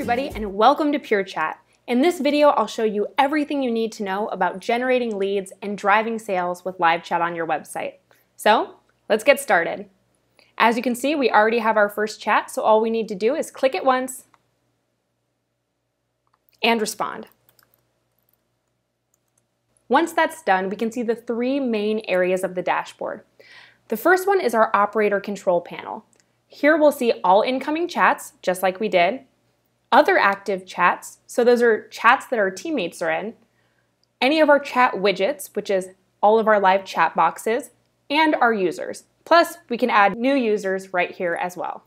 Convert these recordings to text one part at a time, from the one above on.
everybody and welcome to Pure Chat. In this video, I'll show you everything you need to know about generating leads and driving sales with live chat on your website. So let's get started. As you can see, we already have our first chat, so all we need to do is click it once and respond. Once that's done, we can see the three main areas of the dashboard. The first one is our operator control panel. Here we'll see all incoming chats, just like we did, other active chats, so those are chats that our teammates are in, any of our chat widgets, which is all of our live chat boxes, and our users. Plus, we can add new users right here as well.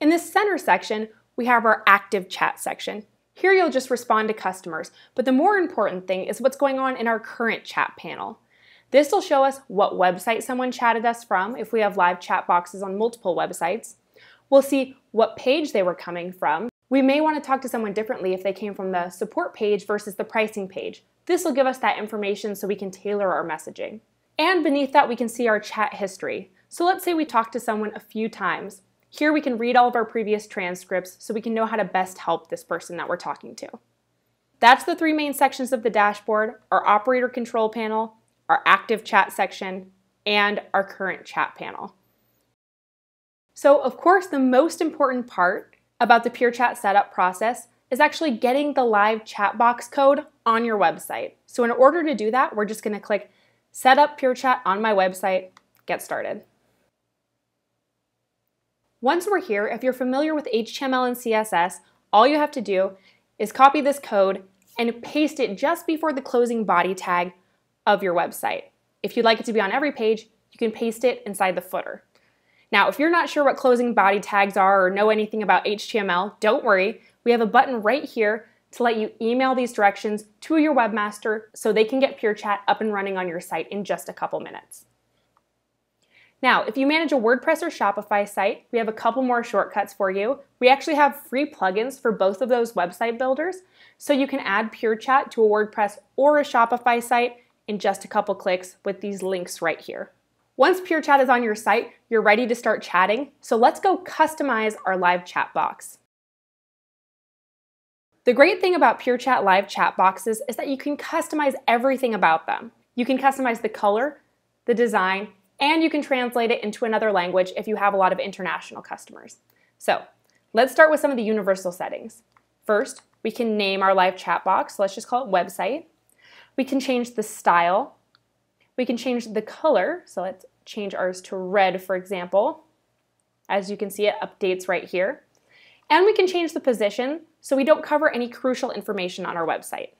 In this center section, we have our active chat section. Here you'll just respond to customers, but the more important thing is what's going on in our current chat panel. This will show us what website someone chatted us from if we have live chat boxes on multiple websites. We'll see what page they were coming from we may want to talk to someone differently if they came from the support page versus the pricing page. This will give us that information so we can tailor our messaging. And beneath that, we can see our chat history. So let's say we talked to someone a few times. Here we can read all of our previous transcripts so we can know how to best help this person that we're talking to. That's the three main sections of the dashboard, our operator control panel, our active chat section, and our current chat panel. So of course, the most important part about the Pure Chat setup process is actually getting the live chat box code on your website. So in order to do that, we're just gonna click Set up Pure Chat on my website, get started. Once we're here, if you're familiar with HTML and CSS, all you have to do is copy this code and paste it just before the closing body tag of your website. If you'd like it to be on every page, you can paste it inside the footer. Now, if you're not sure what closing body tags are or know anything about HTML, don't worry. We have a button right here to let you email these directions to your webmaster so they can get PureChat up and running on your site in just a couple minutes. Now, if you manage a WordPress or Shopify site, we have a couple more shortcuts for you. We actually have free plugins for both of those website builders, so you can add PureChat to a WordPress or a Shopify site in just a couple clicks with these links right here. Once Pure Chat is on your site, you're ready to start chatting, so let's go customize our live chat box. The great thing about Pure Chat live chat boxes is that you can customize everything about them. You can customize the color, the design, and you can translate it into another language if you have a lot of international customers. So let's start with some of the universal settings. First, we can name our live chat box. let's just call it website. We can change the style we can change the color, so let's change ours to red, for example. As you can see, it updates right here. And we can change the position so we don't cover any crucial information on our website.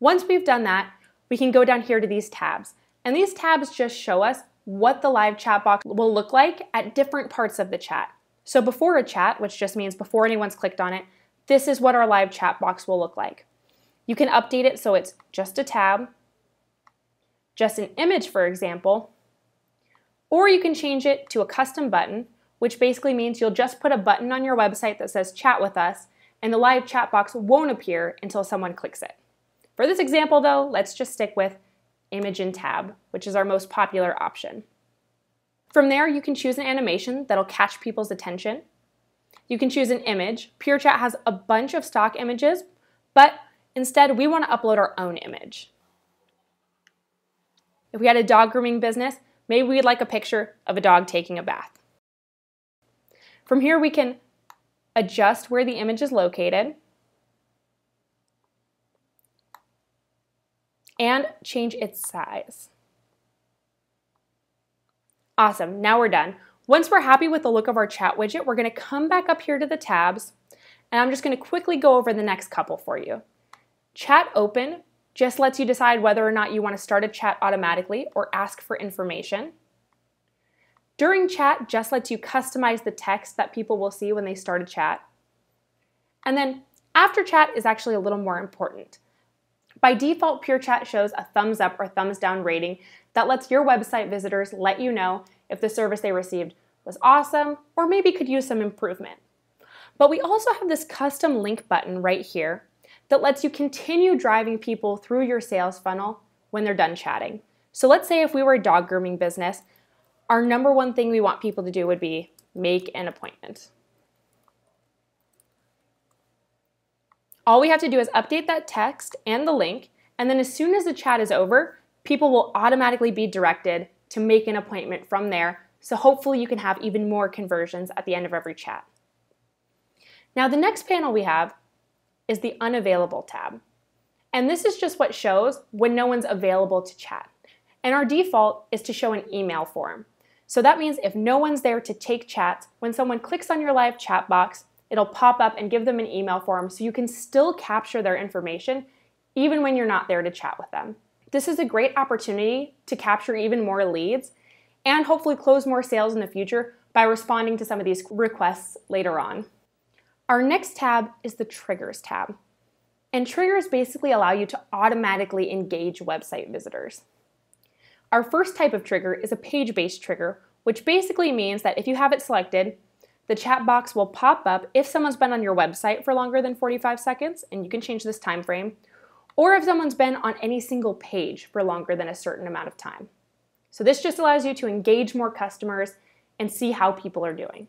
Once we've done that, we can go down here to these tabs. And these tabs just show us what the live chat box will look like at different parts of the chat. So before a chat, which just means before anyone's clicked on it, this is what our live chat box will look like. You can update it so it's just a tab, just an image, for example, or you can change it to a custom button, which basically means you'll just put a button on your website that says chat with us, and the live chat box won't appear until someone clicks it. For this example though, let's just stick with image and tab, which is our most popular option. From there, you can choose an animation that'll catch people's attention. You can choose an image. PureChat has a bunch of stock images, but instead we want to upload our own image. If we had a dog grooming business, maybe we'd like a picture of a dog taking a bath. From here, we can adjust where the image is located and change its size. Awesome, now we're done. Once we're happy with the look of our chat widget, we're gonna come back up here to the tabs, and I'm just gonna quickly go over the next couple for you. Chat open just lets you decide whether or not you want to start a chat automatically or ask for information. During chat just lets you customize the text that people will see when they start a chat. And then after chat is actually a little more important. By default, Pure Chat shows a thumbs up or thumbs down rating that lets your website visitors let you know if the service they received was awesome or maybe could use some improvement. But we also have this custom link button right here that lets you continue driving people through your sales funnel when they're done chatting. So let's say if we were a dog grooming business, our number one thing we want people to do would be make an appointment. All we have to do is update that text and the link, and then as soon as the chat is over, people will automatically be directed to make an appointment from there. So hopefully you can have even more conversions at the end of every chat. Now the next panel we have is the unavailable tab. And this is just what shows when no one's available to chat. And our default is to show an email form. So that means if no one's there to take chats, when someone clicks on your live chat box, it'll pop up and give them an email form so you can still capture their information even when you're not there to chat with them. This is a great opportunity to capture even more leads and hopefully close more sales in the future by responding to some of these requests later on. Our next tab is the Triggers tab. And triggers basically allow you to automatically engage website visitors. Our first type of trigger is a page-based trigger, which basically means that if you have it selected, the chat box will pop up if someone's been on your website for longer than 45 seconds, and you can change this time frame, or if someone's been on any single page for longer than a certain amount of time. So this just allows you to engage more customers and see how people are doing.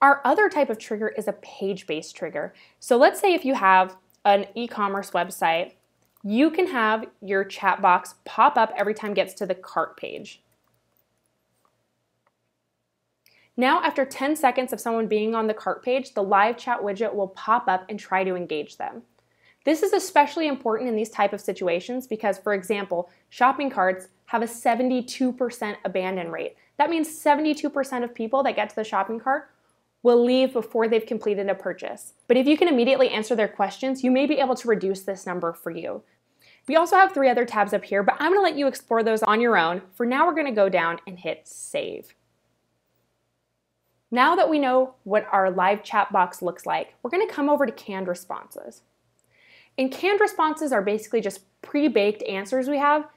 Our other type of trigger is a page-based trigger. So let's say if you have an e-commerce website you can have your chat box pop up every time it gets to the cart page. Now, after 10 seconds of someone being on the cart page, the live chat widget will pop up and try to engage them. This is especially important in these type of situations because, for example, shopping carts have a 72% abandon rate. That means 72% of people that get to the shopping cart will leave before they've completed a purchase. But if you can immediately answer their questions, you may be able to reduce this number for you. We also have three other tabs up here, but I'm gonna let you explore those on your own. For now, we're gonna go down and hit save. Now that we know what our live chat box looks like, we're gonna come over to canned responses. And canned responses are basically just pre-baked answers we have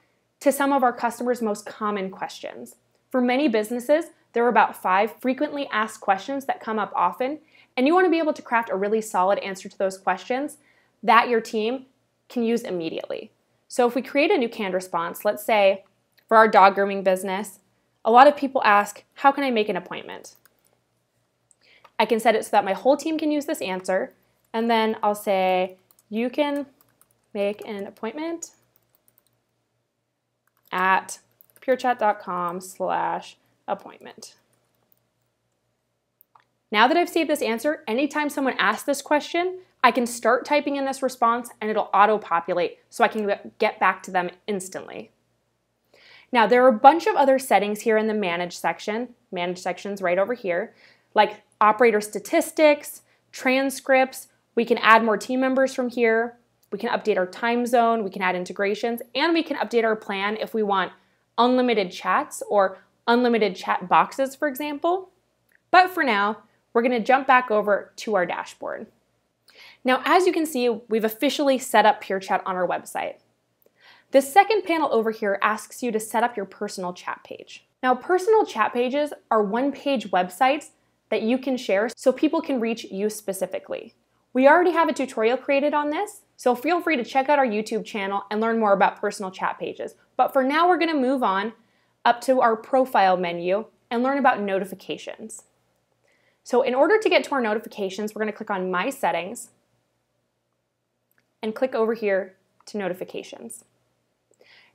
to some of our customers' most common questions. For many businesses, there are about five frequently asked questions that come up often, and you wanna be able to craft a really solid answer to those questions that your team can use immediately. So if we create a new canned response, let's say for our dog grooming business, a lot of people ask, how can I make an appointment? I can set it so that my whole team can use this answer, and then I'll say, you can make an appointment at purechat.com slash appointment. Now that I've saved this answer, anytime someone asks this question, I can start typing in this response and it'll auto-populate so I can get back to them instantly. Now there are a bunch of other settings here in the manage section, manage sections right over here, like operator statistics, transcripts, we can add more team members from here, we can update our time zone, we can add integrations, and we can update our plan if we want unlimited chats or unlimited chat boxes, for example. But for now, we're gonna jump back over to our dashboard. Now, as you can see, we've officially set up PureChat on our website. The second panel over here asks you to set up your personal chat page. Now, personal chat pages are one-page websites that you can share so people can reach you specifically. We already have a tutorial created on this, so feel free to check out our YouTube channel and learn more about personal chat pages. But for now, we're gonna move on up to our profile menu and learn about notifications. So in order to get to our notifications, we're gonna click on My Settings, and click over here to notifications.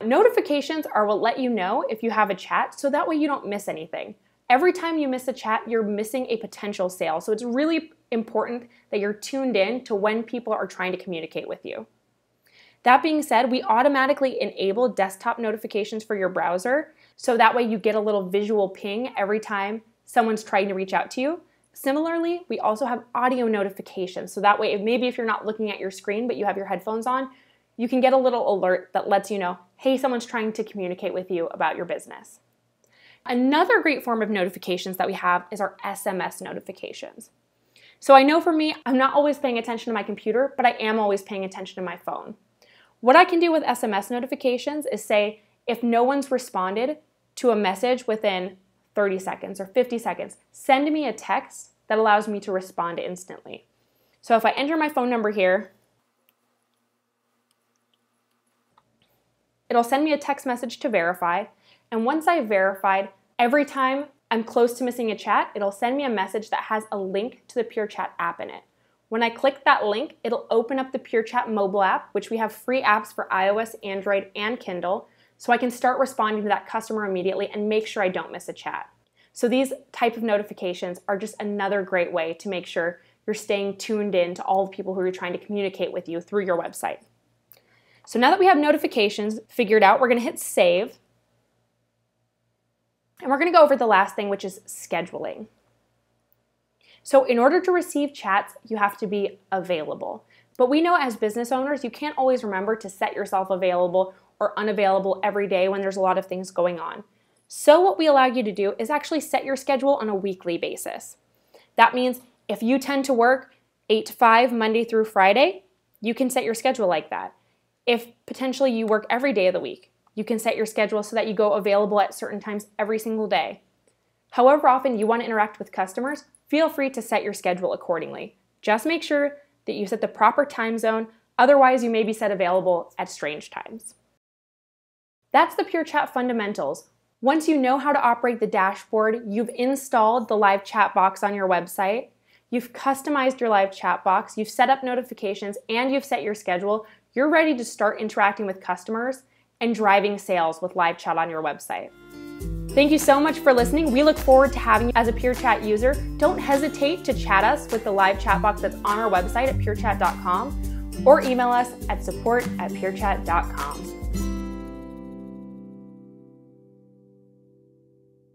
Notifications are what let you know if you have a chat so that way you don't miss anything. Every time you miss a chat, you're missing a potential sale. So it's really important that you're tuned in to when people are trying to communicate with you. That being said, we automatically enable desktop notifications for your browser so that way you get a little visual ping every time someone's trying to reach out to you. Similarly, we also have audio notifications. So that way, maybe if you're not looking at your screen, but you have your headphones on, you can get a little alert that lets you know, hey, someone's trying to communicate with you about your business. Another great form of notifications that we have is our SMS notifications. So I know for me, I'm not always paying attention to my computer, but I am always paying attention to my phone. What I can do with SMS notifications is say, if no one's responded to a message within 30 seconds or 50 seconds, send me a text that allows me to respond instantly. So if I enter my phone number here, it'll send me a text message to verify. And once I've verified, every time I'm close to missing a chat, it'll send me a message that has a link to the PureChat app in it. When I click that link, it'll open up the PureChat mobile app, which we have free apps for iOS, Android, and Kindle, so I can start responding to that customer immediately and make sure I don't miss a chat. So these type of notifications are just another great way to make sure you're staying tuned in to all the people who are trying to communicate with you through your website. So now that we have notifications figured out, we're going to hit save. And we're going to go over the last thing, which is scheduling. So in order to receive chats, you have to be available. But we know as business owners, you can't always remember to set yourself available or unavailable every day when there's a lot of things going on. So what we allow you to do is actually set your schedule on a weekly basis. That means if you tend to work 8 to 5 Monday through Friday, you can set your schedule like that. If potentially you work every day of the week, you can set your schedule so that you go available at certain times every single day. However often you want to interact with customers, feel free to set your schedule accordingly. Just make sure that you set the proper time zone, otherwise, you may be set available at strange times. That's the Pure Chat fundamentals. Once you know how to operate the dashboard, you've installed the live chat box on your website, you've customized your live chat box, you've set up notifications, and you've set your schedule, you're ready to start interacting with customers and driving sales with live chat on your website. Thank you so much for listening. We look forward to having you as a PureChat user. Don't hesitate to chat us with the live chat box that's on our website at purechat.com or email us at support at purechat.com.